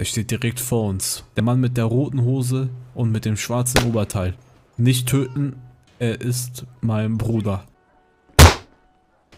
Er steht direkt vor uns. Der Mann mit der roten Hose und mit dem schwarzen Oberteil. Nicht töten, er ist mein Bruder.